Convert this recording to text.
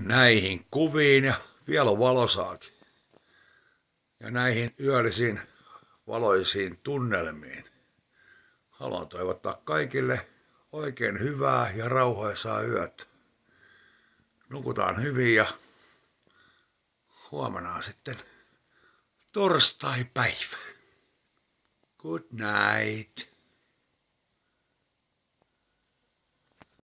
näihin kuviin ja vielä valosaakin. Ja näihin yöllisiin valoisiin tunnelmiin. Haluan toivottaa kaikille oikein hyvää ja rauhaisaa yötä. Nukutaan hyvin ja huomenna sitten torstai-päivä. Good night.